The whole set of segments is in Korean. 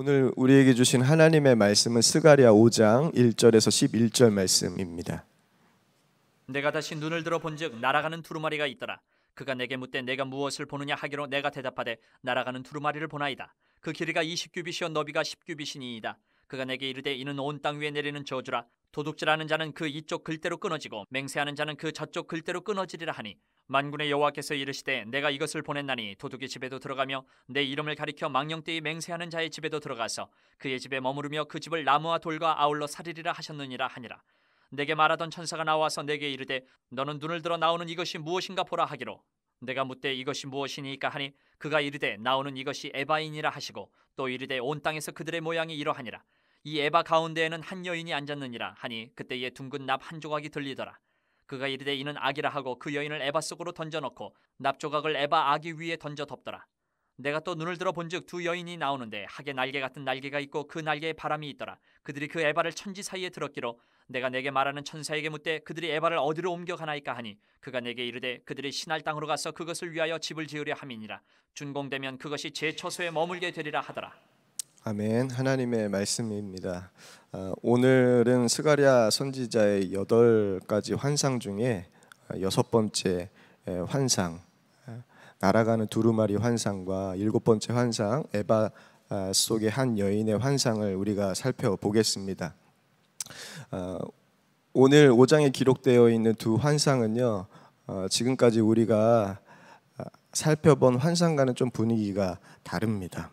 오늘 우리에게 주신 하나님의 말씀은 스가랴 5장 1절에서 11절 말씀입니다. 내가 다시 눈을 들어 본즉 날아가는 두루마리가 있더라. 그가 내게 묻되 내가 무엇을 보느냐 하기로 내가 대답하되 날아가는 두루마리를 보나이다. 그 길이가 20규빗이요 너비가 10규빗이니이다. 그가 내게 이르되 이는 온 땅 위에 내리는 저주라. 도둑질하는 자는 그 이쪽 글대로 끊어지고 맹세하는 자는 그 저쪽 글대로 끊어지리라 하니 만군의 여호와께서 이르시되 내가 이것을 보냈나니 도둑의 집에도 들어가며 내 이름을 가리켜 망령되이 맹세하는 자의 집에도 들어가서 그의 집에 머무르며 그 집을 나무와 돌과 아울러 살리리라 하셨느니라 하니라 내게 말하던 천사가 나와서 내게 이르되 너는 눈을 들어 나오는 이것이 무엇인가 보라 하기로 내가 묻되 이것이 무엇이니까 하니 그가 이르되 나오는 이것이 에바인이라 하시고 또 이르되 온 땅에서 그들의 모양이 이러하니라. 이 에바 가운데에는 한 여인이 앉았느니라 하니 그때에 둥근 납 한 조각이 들리더라. 그가 이르되 이는 악이라 하고 그 여인을 에바 속으로 던져넣고 납 조각을 에바 아기 위에 던져 덮더라. 내가 또 눈을 들어 본즉 두 여인이 나오는데 하게 날개 같은 날개가 있고 그 날개에 바람이 있더라. 그들이 그 에바를 천지 사이에 들었기로 내가 내게 말하는 천사에게 묻되 그들이 에바를 어디로 옮겨가나이까 하니 그가 내게 이르되 그들이 신할 땅으로 가서 그것을 위하여 집을 지으려 함이니라 준공되면 그것이 제 처소에 머물게 되리라 하더라 아멘. 하나님의 말씀입니다. 아, 오늘은 스가랴 선지자의 여덟 가지 환상 중에 여섯 번째 환상, 날아가는 두루마리 환상과 일곱 번째 환상, 에바 아, 속의 한 여인의 환상을 우리가 살펴보겠습니다. 아, 오늘 5장에 기록되어 있는 두 환상은요, 어, 지금까지 우리가 살펴본 환상과는 좀 분위기가 다릅니다.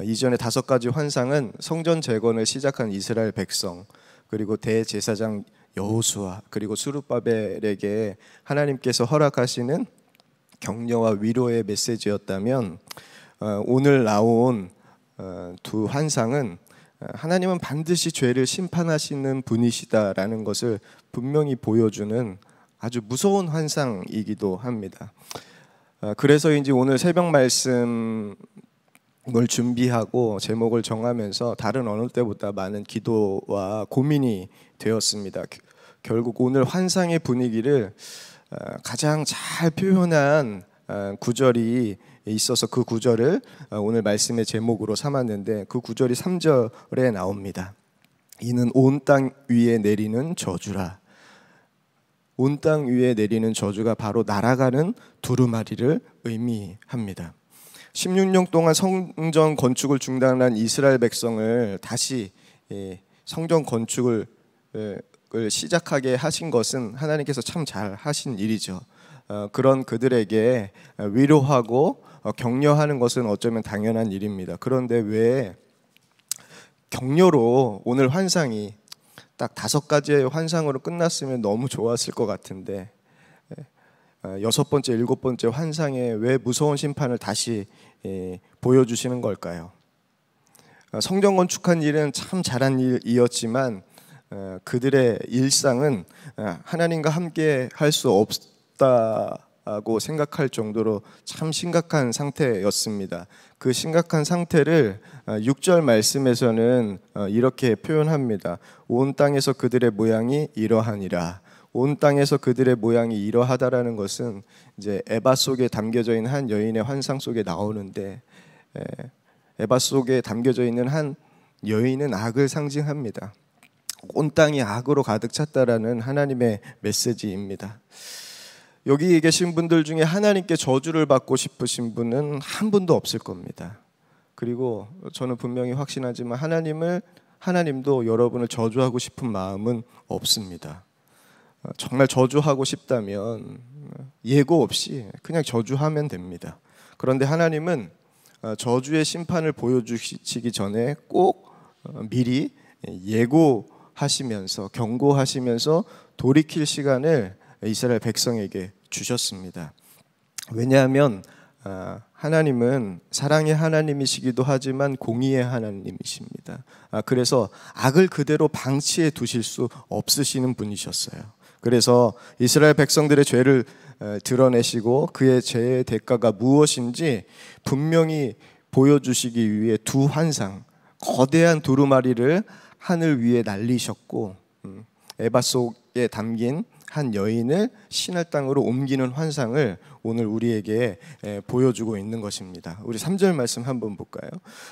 이전에 다섯 가지 환상은 성전 재건을 시작한 이스라엘 백성 그리고 대제사장 여호수아 그리고 수르바벨에게 하나님께서 허락하시는 격려와 위로의 메시지였다면 어, 오늘 나온 어, 두 환상은 어, 하나님은 반드시 죄를 심판하시는 분이시다라는 것을 분명히 보여주는 아주 무서운 환상이기도 합니다. 그래서인지 오늘 새벽 말씀 걸 준비하고 제목을 정하면서 다른 어느 때보다 많은 기도와 고민이 되었습니다. 결국 오늘 환상의 분위기를 어, 가장 잘 표현한 어, 구절이 있어서 그 구절을 어, 오늘 말씀의 제목으로 삼았는데 그 구절이 3절에 나옵니다. 이는 온 땅 위에 내리는 저주라. 온 땅 위에 내리는 저주가 바로 날아가는 두루마리를 의미합니다. 16년 동안 성전 건축을 중단한 이스라엘 백성을 다시 예, 성전 건축을 예, 시작하게 하신 것은 하나님께서 참 잘 하신 일이죠. 어, 그런 그들에게 위로하고 어, 격려하는 것은 어쩌면 당연한 일입니다. 그런데 왜 격려로 오늘 환상이 딱 다섯 가지의 환상으로 끝났으면 너무 좋았을 것 같은데 어, 여섯 번째, 일곱 번째 환상에 왜 무서운 심판을 다시 예, 보여주시는 걸까요? 어, 성전 건축한 일은 참 잘한 일이었지만 어, 그들의 일상은 하나님과 함께 할 수 없다 고 생각할 정도로 참 심각한 상태였습니다. 그 심각한 상태를 6절 말씀에서는 이렇게 표현합니다. 온 땅에서 그들의 모양이 이러하니라. 온 땅에서 그들의 모양이 이러하다라는 것은 이제 에바 속에 담겨져 있는 한 여인의 환상 속에 나오는데 에바 속에 담겨져 있는 한 여인은 악을 상징합니다. 온 땅이 악으로 가득 찼다라는 하나님의 메시지입니다. 여기 계신 분들 중에 하나님께 저주를 받고 싶으신 분은 한 분도 없을 겁니다. 그리고 저는 분명히 확신하지만 하나님을 하나님도 여러분을 저주하고 싶은 마음은 없습니다. 어, 정말 저주하고 싶다면 예고 없이 그냥 저주하면 됩니다. 그런데 하나님은 어, 저주의 심판을 보여주시기 전에 꼭 어, 미리 예고하시면서 경고하시면서 돌이킬 시간을 이스라엘 백성에게 주셨습니다. 왜냐하면 하나님은 사랑의 하나님이시기도 하지만 공의의 하나님이십니다. 아, 그래서 악을 그대로 방치해 두실 수 없으시는 분이셨어요. 그래서 이스라엘 백성들의 죄를 드러내시고 그의 죄의 대가가 무엇인지 분명히 보여주시기 위해 두 환상, 거대한 두루마리를 하늘 위에 날리셨고 음, 에바 속에 담긴 한 여인을 신할 땅으로 옮기는 환상을 오늘 우리에게 보여주고 있는 것입니다. 우리 3절 말씀 한번 볼까요?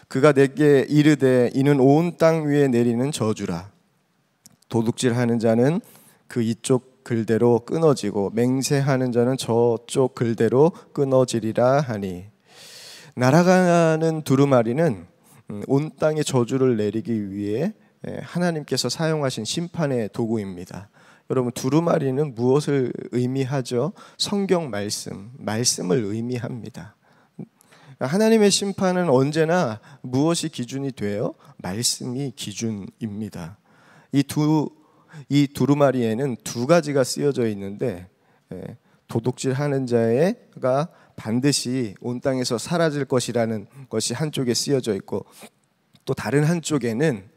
그가 내게 이르되 이는 온 땅 위에 내리는 저주라. 도둑질하는 자는 그 이쪽 글대로 끊어지고 맹세하는 자는 저쪽 글대로 끊어지리라 하니 날아가는 두루마리는 음, 온 땅에 저주를 내리기 위해 하나님께서 사용하신 심판의 도구입니다. 여러분 두루마리는 무엇을 의미하죠? 성경 말씀, 말씀을 의미합니다. 하나님의 심판은 언제나 무엇이 기준이 돼요? 말씀이 기준입니다. 이 두 이 두루마리에는 두 가지가 쓰여져 있는데 예, 도둑질하는 자가 반드시 온 땅에서 사라질 것이라는 것이 한쪽에 쓰여져 있고 또 다른 한쪽에는 어,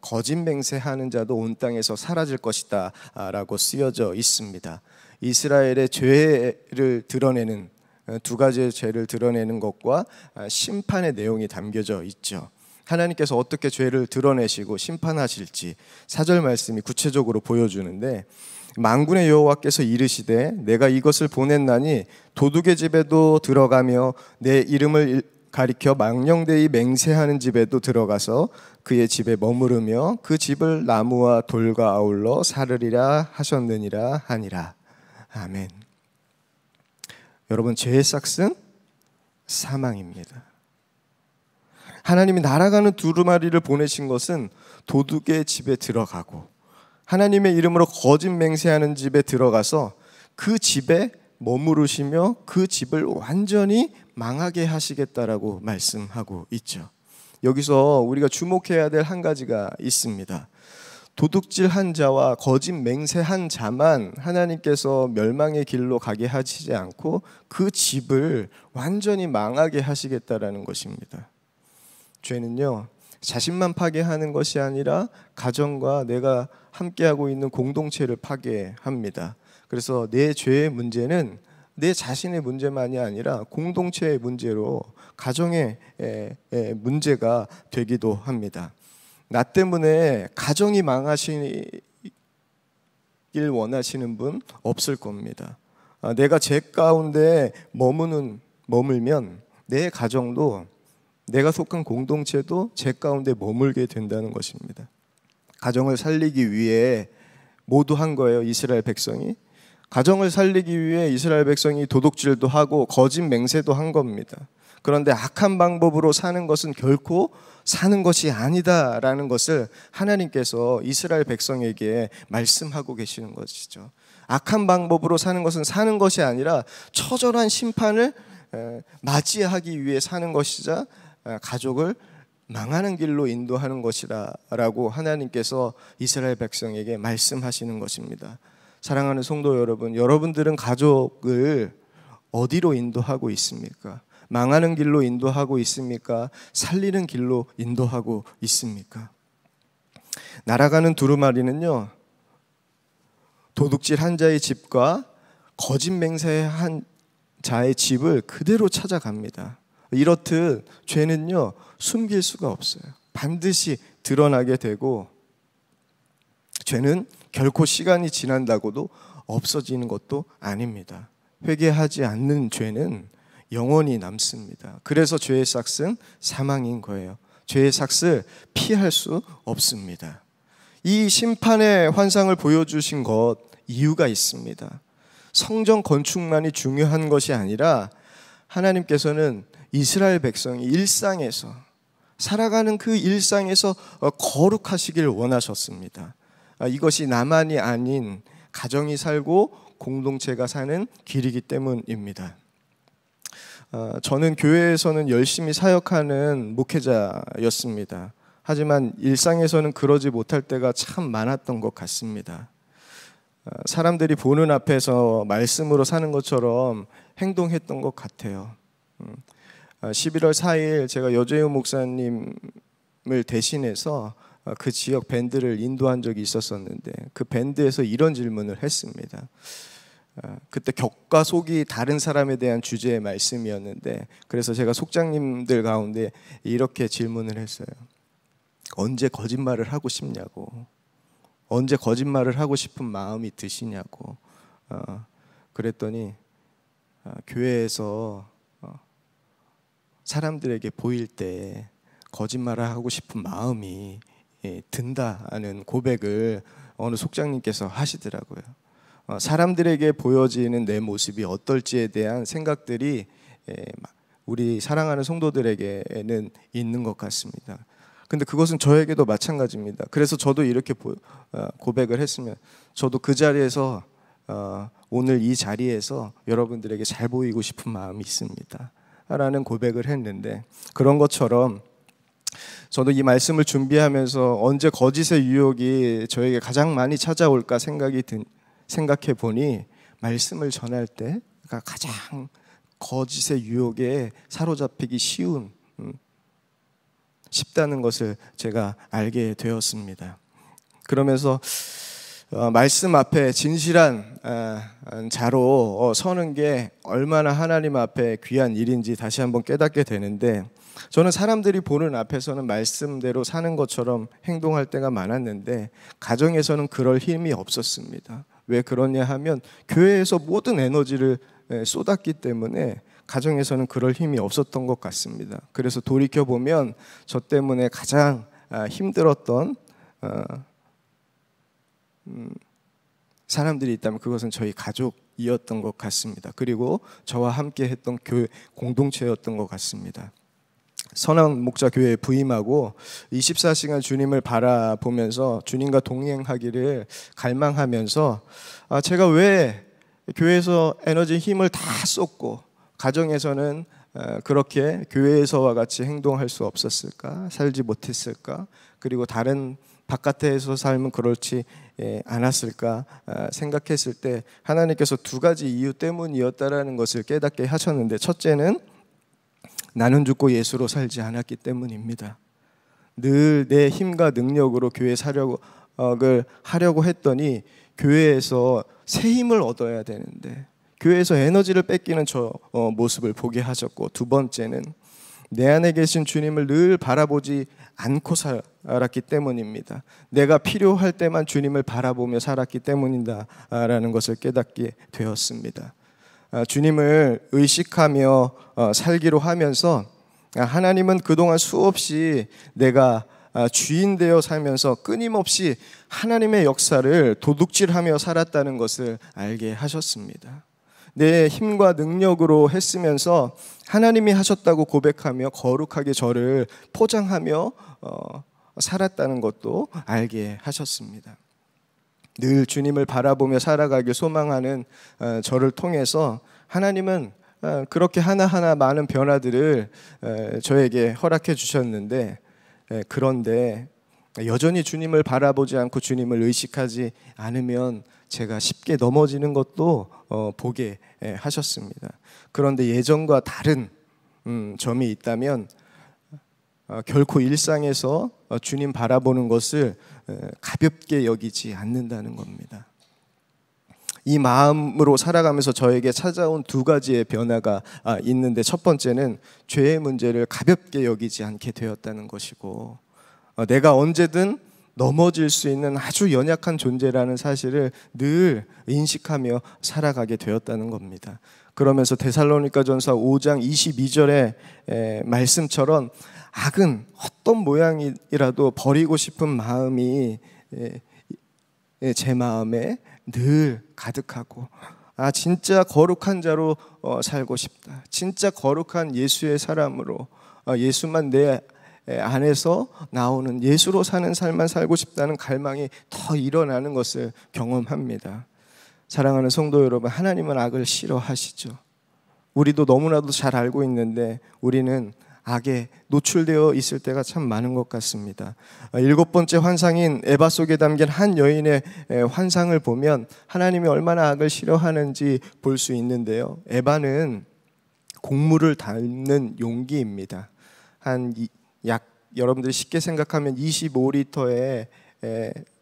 거짓 맹세하는 자도 온 땅에서 사라질 것이다라고 쓰여져 있습니다. 이스라엘의 죄를 드러내는 어, 두 가지의 죄를 드러내는 것과 아, 심판의 내용이 담겨져 있죠. 하나님께서 어떻게 죄를 드러내시고 심판하실지 사절 말씀이 구체적으로 보여주는데 망군의 여호와께서 이르시되 내가 이것을 보냈나니 도둑의 집에도 들어가며 내 이름을 가리켜 망령되이 맹세하는 집에도 들어가서 그의 집에 머무르며 그 집을 나무와 돌과 아울러 사르리라 하셨느니라 하니라. 아멘. 여러분 죄의 싹은 사망입니다. 하나님이 날아가는 두루마리를 보내신 것은 도둑의 집에 들어가고 하나님의 이름으로 거짓 맹세하는 집에 들어가서 그 집에 머무르시며 그 집을 완전히 망하게 하시겠다라고 말씀하고 있죠. 여기서 우리가 주목해야 될 한 가지가 있습니다. 도둑질 한 자와 거짓 맹세한 자만 하나님께서 멸망의 길로 가게 하시지 않고 그 집을 완전히 망하게 하시겠다라는 것입니다. 죄는요, 자신만 파괴하는 것이 아니라 가정과 내가 함께하고 있는 공동체를 파괴합니다. 그래서 내 죄의 문제는 내 자신의 문제만이 아니라 공동체의 문제로 가정의 문제가 되기도 합니다. 나 때문에 가정이 망하시길 원하시는 분 없을 겁니다. 아, 내가 죄 가운데 머무는 머물면 내 가정도 내가 속한 공동체도 죄 가운데 머물게 된다는 것입니다. 가정을 살리기 위해 모두 한 거예요. 이스라엘 백성이. 가정을 살리기 위해 이스라엘 백성이 도둑질도 하고 거짓 맹세도 한 겁니다. 그런데 악한 방법으로 사는 것은 결코 사는 것이 아니다라는 것을 하나님께서 이스라엘 백성에게 말씀하고 계시는 것이죠. 악한 방법으로 사는 것은 사는 것이 아니라 처절한 심판을 맞이하기 위해 사는 것이자 가족을 망하는 길로 인도하는 것이라라고 하나님께서 이스라엘 백성에게 말씀하시는 것입니다. 사랑하는 성도 여러분, 여러분들은 가족을 어디로 인도하고 있습니까? 망하는 길로 인도하고 있습니까? 살리는 길로 인도하고 있습니까? 날아가는 두루마리는요, 도둑질 한 자의 집과 거짓 맹세한 자의 집을 그대로 찾아갑니다. 이렇듯 죄는요 숨길 수가 없어요. 반드시 드러나게 되고 죄는 결코 시간이 지난다고도 없어지는 것도 아닙니다. 회개하지 않는 죄는 영원히 남습니다. 그래서 죄의 삭은 사망인 거예요. 죄의 삭을 피할 수 없습니다. 이 심판의 환상을 보여주신 것 이유가 있습니다. 성전 건축만이 중요한 것이 아니라 하나님께서는 이스라엘 백성이 일상에서 살아가는 그 일상에서 어, 거룩하시길 원하셨습니다. 아, 이것이 나만이 아닌 가정이 살고 공동체가 사는 길이기 때문입니다. 아, 저는 교회에서는 열심히 사역하는 목회자였습니다. 하지만 일상에서는 그러지 못할 때가 참 많았던 것 같습니다. 아, 사람들이 보는 앞에서 말씀으로 사는 것처럼 행동했던 것 같아요. 음, 11월 아, 4일 제가 여재우 목사님을 대신해서 아, 그 지역 밴드를 인도한 적이 있었었는데 그 밴드에서 이런 질문을 했습니다. 아, 그때 격과 속이 다른 사람에 대한 주제의 말씀이었는데 그래서 제가 속장님들 가운데 이렇게 질문을 했어요. 언제 거짓말을 하고 싶냐고. 언제 거짓말을 하고 싶은 마음이 드시냐고 어, 그랬더니 어, 교회에서 어, 사람들에게 보일 때 거짓말을 하고 싶은 마음이 예, 든다는 고백을 어느 속장님께서 하시더라고요. 어, 사람들에게 보여지는 내 모습이 어떨지에 대한 생각들이 예, 우리 사랑하는 성도들에게는 있는 것 같습니다. 근데 그것은 저에게도 마찬가지입니다. 그래서 저도 이렇게 어, 고백을 했으면 저도 그 자리에서 어, 오늘 이 자리에서 여러분들에게 잘 보이고 싶은 마음이 있습니다. 라는 고백을 했는데 그런 것처럼 저도 이 말씀을 준비하면서 언제 거짓의 유혹이 저에게 가장 많이 찾아올까 생각이 든, 생각해 보니 말씀을 전할 때가 가장 거짓의 유혹에 사로잡히기 쉬운 음, 쉽다는 것을 제가 알게 되었습니다. 그러면서 어, 말씀 앞에 진실한 어, 자로 어, 서는 게 얼마나 하나님 앞에 귀한 일인지 다시 한번 깨닫게 되는데 저는 사람들이 보는 앞에서는 말씀대로 사는 것처럼 행동할 때가 많았는데 가정에서는 그럴 힘이 없었습니다. 왜 그러냐 하면 교회에서 모든 에너지를 쏟았기 때문에 가정에서는 그럴 힘이 없었던 것 같습니다. 그래서 돌이켜 보면 저 때문에 가장 아, 힘들었던 어, 음, 사람들이 있다면 그것은 저희 가족이었던 것 같습니다. 그리고 저와 함께 했던 교회 공동체였던 것 같습니다. 선왕 목자 교회에 부임하고 24시간 주님을 바라보면서 주님과 동행하기를 갈망하면서 아, 제가 왜 교회에서 에너지 힘을 다 쏟고 가정에서는 어, 그렇게 교회에서와 같이 행동할 수 없었을까? 살지 못했을까? 그리고 다른 바깥에서 삶은 그렇지 예, 않았을까 아, 생각했을 때 하나님께서 두 가지 이유 때문이었다라는 것을 깨닫게 하셨는데 첫째는 나는 죽고 예수로 살지 않았기 때문입니다. 늘 내 힘과 능력으로 교회 사력을 하려고 했더니 교회에서 새 힘을 얻어야 되는데 교회에서 에너지를 뺏기는 저 어, 모습을 보게 하셨고 두 번째는 내 안에 계신 주님을 늘 바라보지 않고 살 았기 때문입니다. 내가 필요할 때만 주님을 바라보며 살았기 때문이다라는 것을 깨닫게 되었습니다. 아, 주님을 의식하며 어, 살기로 하면서 아, 하나님은 그동안 수없이 내가 아, 주인 되어 살면서 끊임없이 하나님의 역사를 도둑질하며 살았다는 것을 알게 하셨습니다. 내 힘과 능력으로 했으면서 하나님이 하셨다고 고백하며 거룩하게 저를 포장하며 어, 살았다는 것도 알게 하셨습니다. 늘 주님을 바라보며 살아가길 소망하는 어, 저를 통해서 하나님은 어, 그렇게 하나하나 많은 변화들을 저에게 허락해 주셨는데 그런데 여전히 주님을 바라보지 않고 주님을 의식하지 않으면 제가 쉽게 넘어지는 것도 어, 보게 하셨습니다. 그런데 예전과 다른 음, 점이 있다면 어, 결코 일상에서 어, 주님 바라보는 것을 가볍게 여기지 않는다는 겁니다. 이 마음으로 살아가면서 저에게 찾아온 두 가지의 변화가 아, 있는데 첫 번째는 죄의 문제를 가볍게 여기지 않게 되었다는 것이고 내가 언제든 넘어질 수 있는 아주 연약한 존재라는 사실을 늘 인식하며 살아가게 되었다는 겁니다. 그러면서 데살로니가 전서 5장 22절의 말씀처럼 악은 어떤 모양이라도 버리고 싶은 마음이 제 마음에 늘 가득하고 아 진짜 거룩한 자로 어, 살고 싶다. 진짜 거룩한 예수의 사람으로 어, 예수만 내 안에서 나오는 예수로 사는 삶만 살고 싶다는 갈망이 더 일어나는 것을 경험합니다. 사랑하는 성도 여러분, 하나님은 악을 싫어하시죠. 우리도 너무나도 잘 알고 있는데 우리는 악에 노출되어 있을 때가 참 많은 것 같습니다. 일곱 번째 환상인 에바 속에 담긴 한 여인의 환상을 보면 하나님이 얼마나 악을 싫어하는지 볼 수 있는데요. 에바는 곡물을 담는 용기입니다. 한 약 여러분들이 쉽게 생각하면 25리터에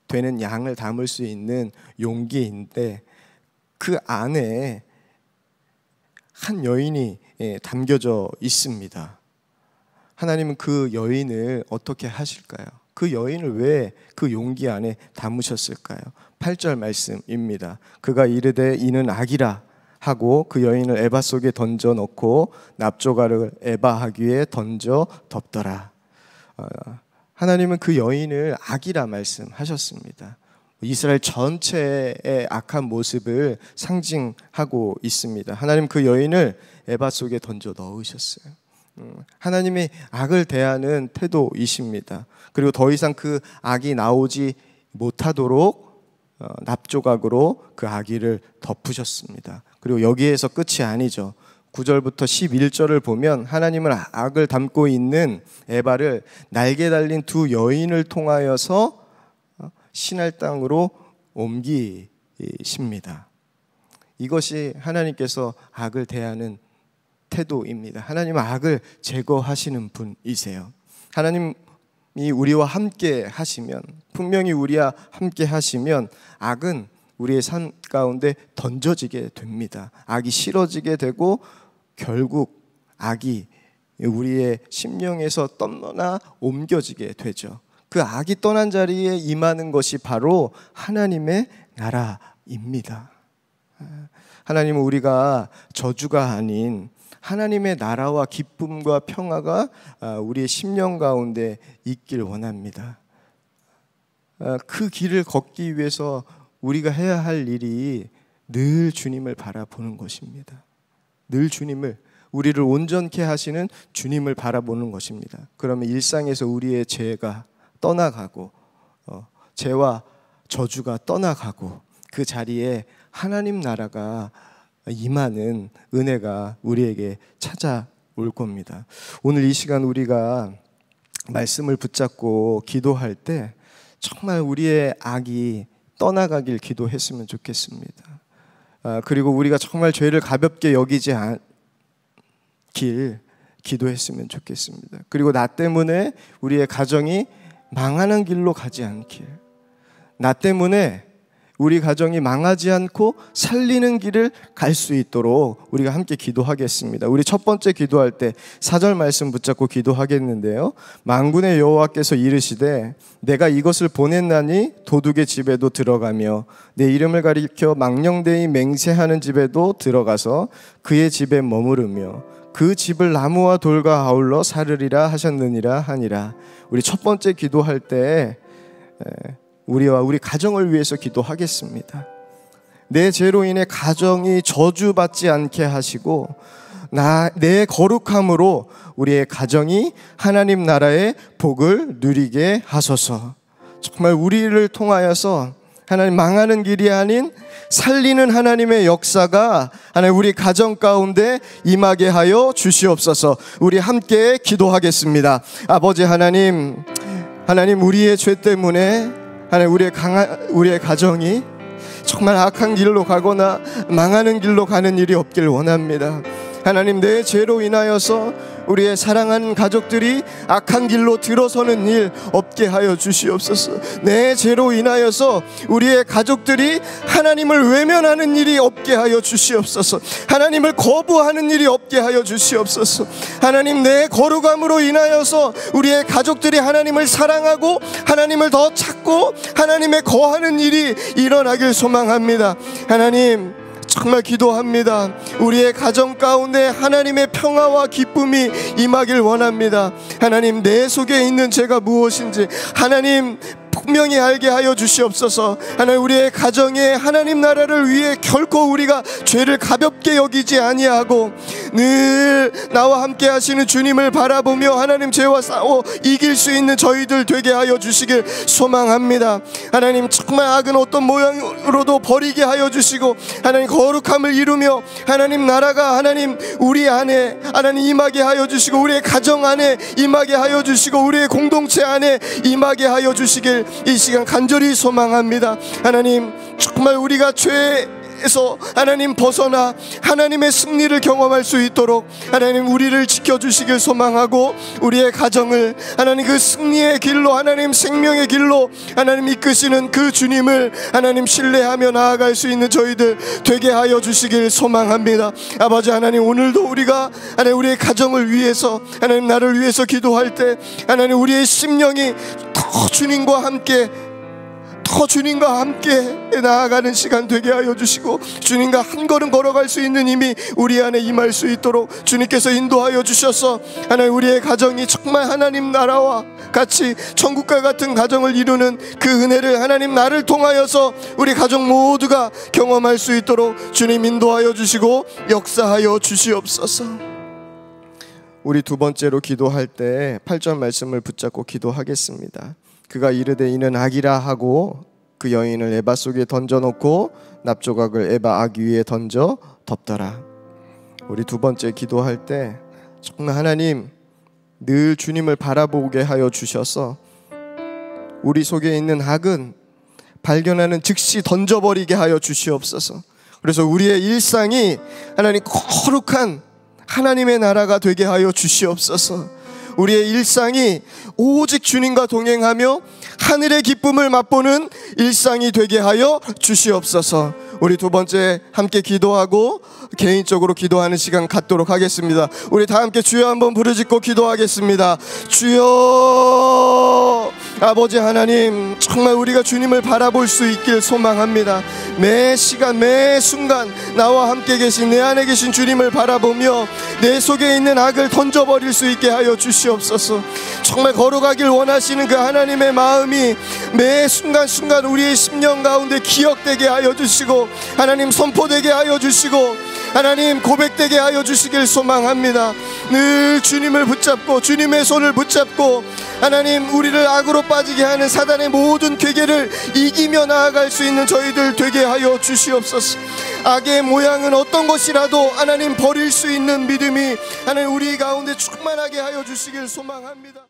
되는 양을 담을 수 있는 용기인데 그 안에 한 여인이 담겨져 있습니다. 하나님은 그 여인을 어떻게 하실까요? 그 여인을 왜 그 용기 안에 담으셨을까요? 8절 말씀입니다. 그가 이르되 이는 악이라 하고 그 여인을 에바 속에 던져 넣고 납조가를 에바 하기에 던져 덮더라. 어, 하나님은 그 여인을 악이라 말씀하셨습니다. 이스라엘 전체의 악한 모습을 상징하고 있습니다. 하나님 그 여인을 에바 속에 던져 넣으셨어요. 음, 하나님의 악을 대하는 태도이십니다. 그리고 더 이상 그 악이 나오지 못하도록 어, 납조각으로 그 악의를 덮으셨습니다. 그리고 여기에서 끝이 아니죠. 9절부터 11절을 보면 하나님은 악을 담고 있는 에바를 날개 달린 두 여인을 통하여서 어, 신할 땅으로 옮기십니다. 이것이 하나님께서 악을 대하는 태도입니다. 하나님은 악을 제거하시는 분이세요. 하나님이 우리와 함께 하시면 분명히 우리와 함께 하시면 악은 우리의 삶 가운데 던져지게 됩니다. 악이 싫어지게 되고 결국 악이 우리의 심령에서 떠나 옮겨지게 되죠. 그 악이 떠난 자리에 임하는 것이 바로 하나님의 나라입니다. 하나님은 우리가 저주가 아닌 하나님의 나라와 기쁨과 평화가 아, 우리의 심령 가운데 있길 원합니다. 아, 그 길을 걷기 위해서 우리가 해야 할 일이 늘 주님을 바라보는 것입니다. 늘 주님을 우리를 온전케 하시는 주님을 바라보는 것입니다. 그러면 일상에서 우리의 죄가 떠나가고 어, 죄와 저주가 떠나가고 그 자리에 하나님 나라가 임하는 은혜가 우리에게 찾아올 겁니다. 오늘 이 시간 우리가 말씀을 붙잡고 기도할 때 정말 우리의 악이 떠나가길 기도했으면 좋겠습니다. 아, 그리고 우리가 정말 죄를 가볍게 여기지 않길 기도했으면 좋겠습니다. 그리고 나 때문에 우리의 가정이 망하는 길로 가지 않길. 나 때문에 우리 가정이 망하지 않고 살리는 길을 갈 수 있도록 우리가 함께 기도하겠습니다. 우리 첫 번째 기도할 때 사절 말씀 붙잡고 기도하겠는데요. 만군의 여호와께서 이르시되 내가 이것을 보냈나니 도둑의 집에도 들어가며 내 이름을 가리켜 망령되이 맹세하는 집에도 들어가서 그의 집에 머무르며 그 집을 나무와 돌과 아울러 사르리라 하셨느니라 하니라. 우리 첫 번째 기도할 때 우리와 우리 가정을 위해서 기도하겠습니다. 내 죄로 인해 가정이 저주받지 않게 하시고 나 내 거룩함으로 우리의 가정이 하나님 나라의 복을 누리게 하소서. 정말 우리를 통하여서 하나님 망하는 길이 아닌 살리는 하나님의 역사가 하나님 우리 가정 가운데 임하게 하여 주시옵소서. 우리 함께 기도하겠습니다. 아버지 하나님, 하나님 우리의 죄 때문에 하나님 우리의 강한 우리의 가정이 정말 악한 길로 가거나 망하는 길로 가는 일이 없길 원합니다. 하나님 내 죄로 인하여서 우리의 사랑하는 가족들이 악한 길로 들어서는 일 없게 하여 주시옵소서. 내 죄로 인하여서 우리의 가족들이 하나님을 외면하는 일이 없게 하여 주시옵소서. 하나님을 거부하는 일이 없게 하여 주시옵소서. 하나님 내 거룩함으로 인하여서 우리의 가족들이 하나님을 사랑하고 하나님을 더 찾고 하나님의 거하는 일이 일어나길 소망합니다. 하나님 정말 기도합니다. 우리의 가정 가운데 하나님의 평화와 기쁨이 임하길 원합니다. 하나님 내 속에 있는 죄가 무엇인지 하나님 분명히 알게 하여 주시옵소서. 하나님 우리의 가정에 하나님 나라를 위해 결코 우리가 죄를 가볍게 여기지 아니하고 늘 나와 함께 하시는 주님을 바라보며 하나님 죄와 싸워 이길 수 있는 저희들 되게 하여 주시길 소망합니다. 하나님 정말 악은 어떤 모양으로도 버리게 하여 주시고 하나님 거룩함을 이루며 하나님 나라가 하나님 우리 안에 하나님 임하게 하여 주시고 우리의 가정 안에 임하게 하여 주시고 우리의 공동체 안에 임하게 하여 주시길 이 시간 간절히 소망합니다. 하나님 정말 우리가 죄 에서 하나님 벗어나 하나님의 승리를 경험할 수 있도록 하나님 우리를 지켜주시길 소망하고 우리의 가정을 하나님 그 승리의 길로 하나님 생명의 길로 하나님 이끄시는 그 주님을 하나님 신뢰하며 나아갈 수 있는 저희들 되게 하여 주시길 소망합니다. 아버지 하나님 오늘도 우리가 하나님 우리의 가정을 위해서 하나님 나를 위해서 기도할 때 하나님 우리의 심령이 더더 주님과 함께 더 주님과 함께 나아가는 시간 되게 하여 주시고 주님과 한 걸음 걸어갈 수 있는 힘이 우리 안에 임할 수 있도록 주님께서 인도하여 주셔서 하나님 우리의 가정이 정말 하나님 나라와 같이 천국과 같은 가정을 이루는 그 은혜를 하나님 나를 통하여서 우리 가족 모두가 경험할 수 있도록 주님 인도하여 주시고 역사하여 주시옵소서. 우리 두 번째로 기도할 때 8절 말씀을 붙잡고 기도하겠습니다. 그가 이르되 이는 악이라 하고 그 여인을 에바 속에 던져놓고 납조각을 에바 악 위에 던져 덮더라. 우리 두 번째 기도할 때 정말 하나님 늘 주님을 바라보게 하여 주셔서 우리 속에 있는 악은 발견하는 즉시 던져버리게 하여 주시옵소서. 그래서 우리의 일상이 하나님 거룩한 하나님의 나라가 되게 하여 주시옵소서. 우리의 일상이 오직 주님과 동행하며 하늘의 기쁨을 맛보는 일상이 되게 하여 주시옵소서. 우리 두 번째 함께 기도하고 개인적으로 기도하는 시간 갖도록 하겠습니다. 우리 다 함께 주여 한번 부르짖고 기도하겠습니다. 주여 아버지 하나님 정말 우리가 주님을 바라볼 수 있길 소망합니다. 매 시간 매 순간 나와 함께 계신 내 안에 계신 주님을 바라보며 내 속에 있는 악을 던져버릴 수 있게 하여 주시옵소서. 정말 걸어가길 원하시는 그 하나님의 마음이 매 순간 순간 우리의 심령 가운데 기억되게 하여 주시고 하나님 선포되게 하여 주시고 하나님 고백되게 하여 주시길 소망합니다. 늘 주님을 붙잡고 주님의 손을 붙잡고 하나님 우리를 악으로 빠지게 하는 사단의 모든 괴계를 이기며 나아갈 수 있는 저희들 되게 하여 주시옵소서. 악의 모양은 어떤 것이라도 하나님 버릴 수 있는 믿음이 하나님 우리 가운데 충만하게 하여 주시길 소망합니다.